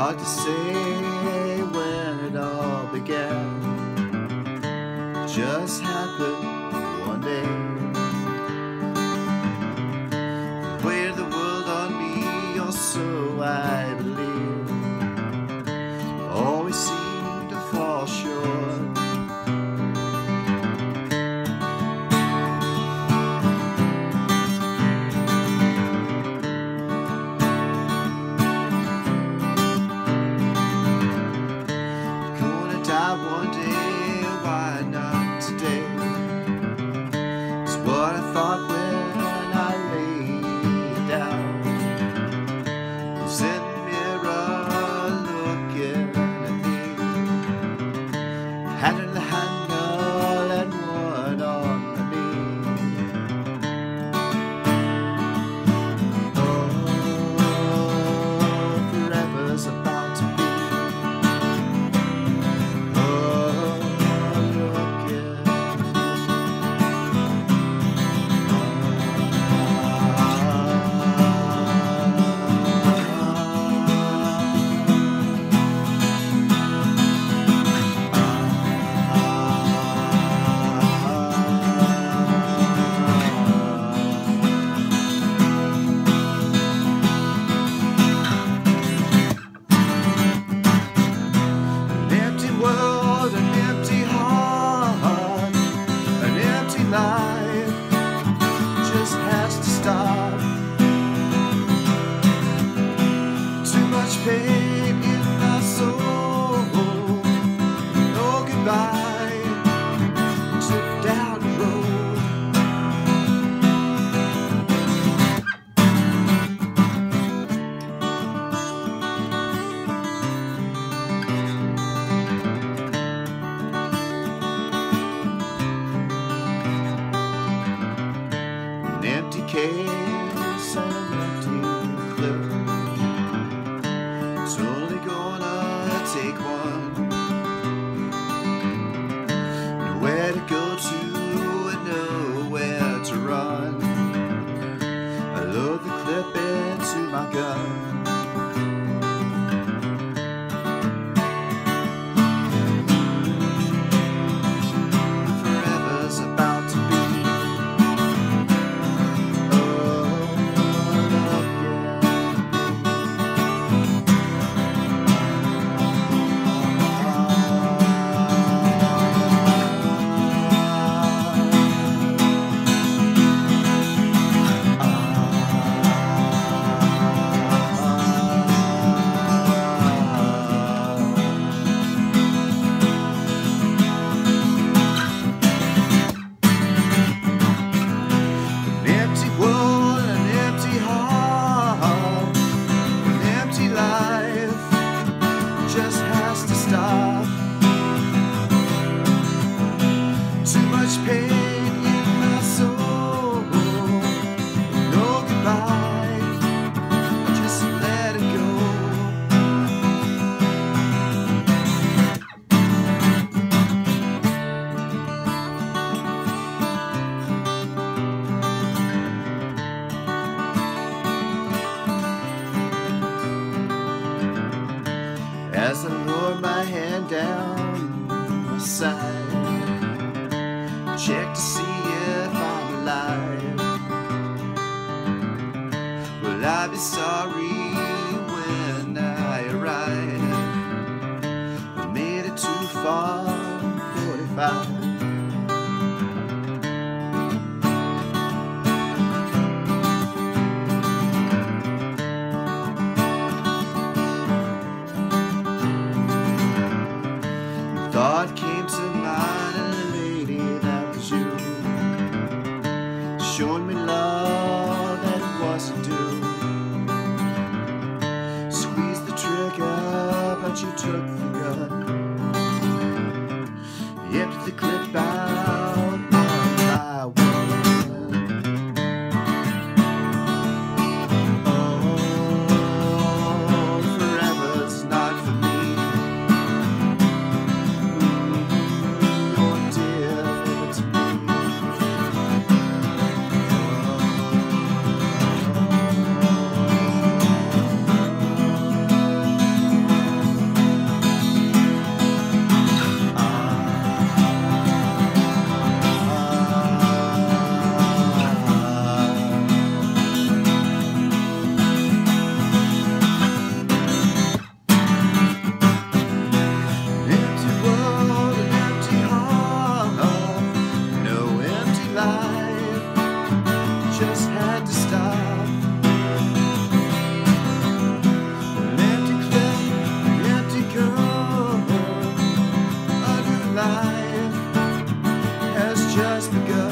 Hard to say when it all began. Just happened. in my soul. No goodbye, just let it go. As I lower my hand down my side check to see if I'm alive. Will I be sorry when I arrive? I made it too far, 45. you took to stop. Empty empty a new life has just begun.